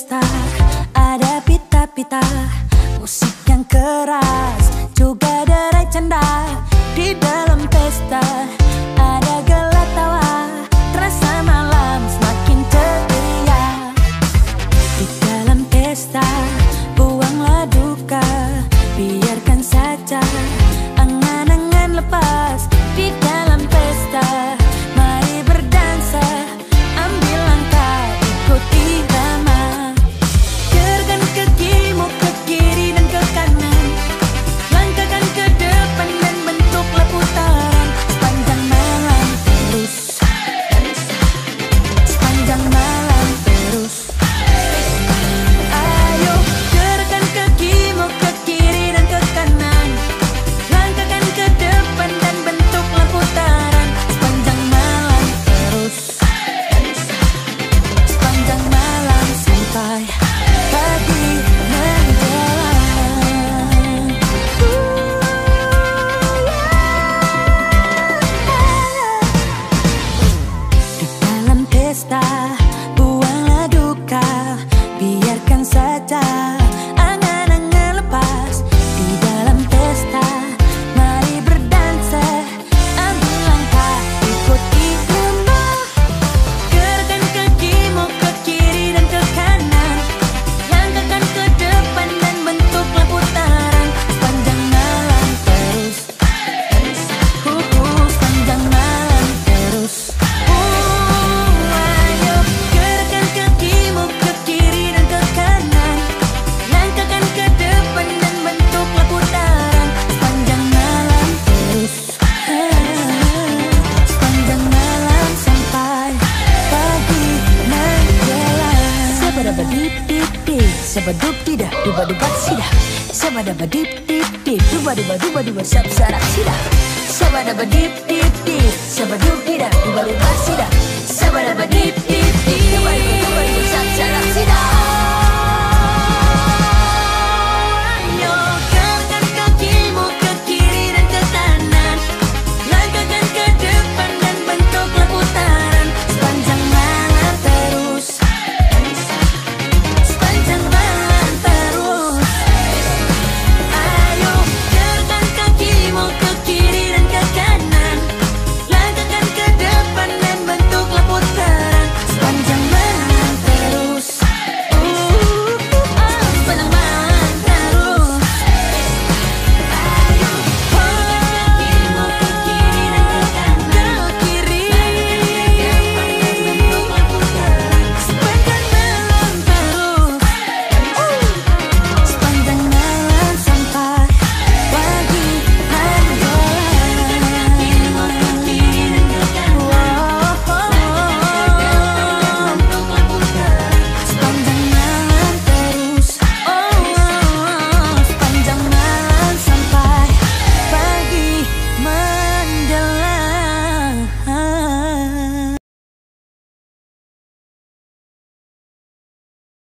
pesta. Ada pita-pita Musik yang keras Juga derai canda Di dalam pesta. está. Saba dub tidak duba duba sida saba daba dip dip dip duba duba duba duba sab sarak sida saba daba dip dip dip saba dub tidak duba duba sida saba daba dip dip dip duba duba duba duba sab sarak